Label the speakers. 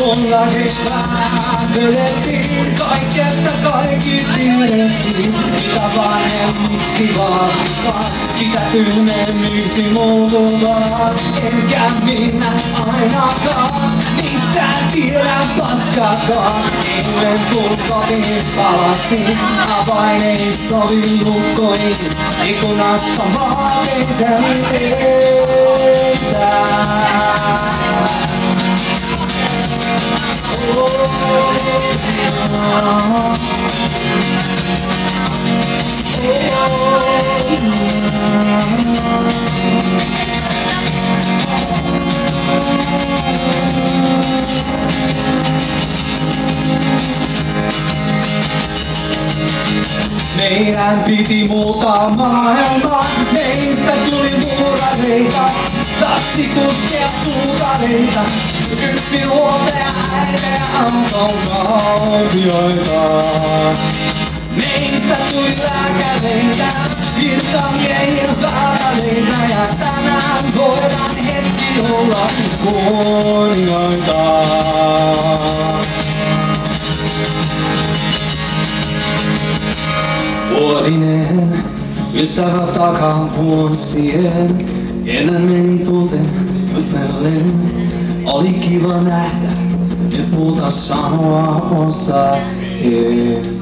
Speaker 1: Mullakin päätölettiin, kaikesta kaikki tiedettiin. Mitä vanhemmiksi vaaditaan, sitä tyhmemmiksi muututaan. Enkä minä ainakaan, mistä tiedän paskakaan. Eilen kun kotiin palasin, avain ei sovi lukkoihin. Ikkunasta vaan kävin Meidän piti muuttaa maailmaa, meistä tuli muurareita, taksikuskeja suutareita, yksi auton kaupioita. Meistä tuli lääkäreitä, virkamiehiä sairaaleita ja tänään voidaan hetki olla kuningaita. Vuorinen ystävä takaa vuosien. Ennen meni tunten jutellen. Oli kiva nähdä, Tempo da charroça, é.